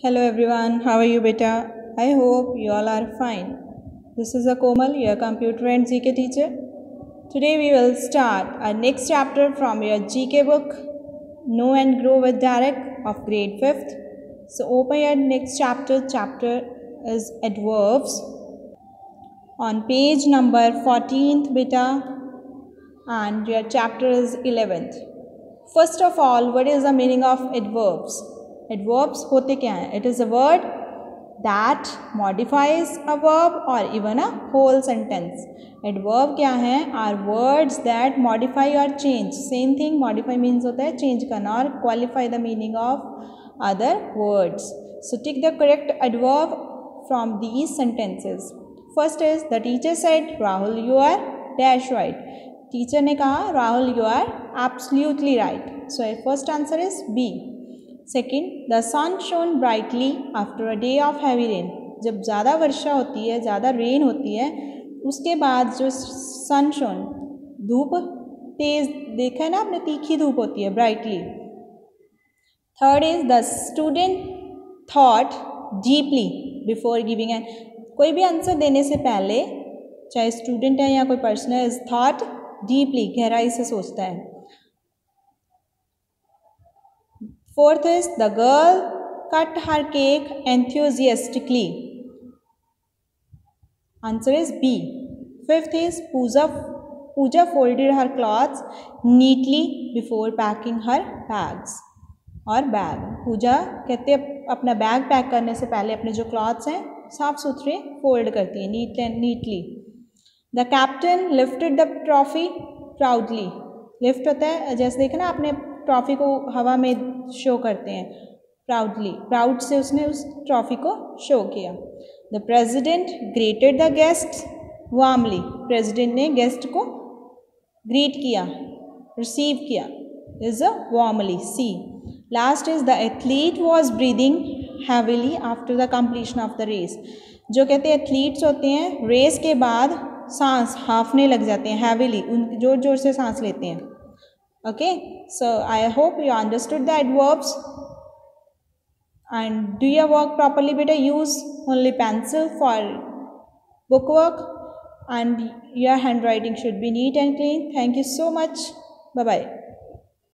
Hello everyone, how are you beta? I hope you all are fine. This is a Komal, your computer and GK teacher. Today we will start our next chapter from your GK book, Know and Grow with Derek of grade 5th. So open your next chapter, chapter is adverbs. On page number 14th beta and your chapter is 11th. First of all, what is the meaning of adverbs? Adverbs होते क्या हैं? It is a word that modifies a verb or even a whole sentence adverb क्या है? Are words that modify or change same thing modify means होता है change करना और qualify the meaning of other words so tick the correct adverb from these sentences first is the teacher said Rahul you are dash right teacher ने कहा Rahul you are absolutely right so first answer is B second the sun shone brightly after a day of heavy rain जब ज़्यादा वर्षा होती है, ज़्यादा rain होती है, उसके बाद जो सन शोन धूप तेज़, देखा है ना आपने, तीखी धूप होती है brightly third is the student thought deeply before giving an कोई भी आंसर देने से पहले, चाहे स्टूडेंट है या कोई पर्सन है इज़ थॉट डीपली गहराई से सोचता है। Fourth is the girl cut her cake enthusiastically. Answer is B. Fifth is Pooja, Pooja folded her clothes neatly before packing her bags. और बैग पूजा कहते हैं अपना बैग पैक करने से पहले अपने जो क्लॉथ्स हैं साफ़ सुथरे फोल्ड करती है neat and neatly the captain lifted the trophy proudly lift होता है जैसे देखा ना आपने ट्रॉफी को हवा में शो करते हैं प्राउडली प्राउड से उसने उस ट्रॉफी को शो किया। The president greeted the guest warmly president ने गेस्ट को ग्रीट किया रिसीव किया is a warmly C last is the athlete was breathing heavily after the completion of the race जो कहते हैं एथलीट्स होते हैं रेस के बाद सांस हाफने लग जाते हैं हैविली उन ज़ोर ज़ोर से सांस लेते हैं। Okay? So i hope you understood the adverbs. And do your work properly better use only pencil for book work and your handwriting should be neat and clean. Thank you so much. Bye bye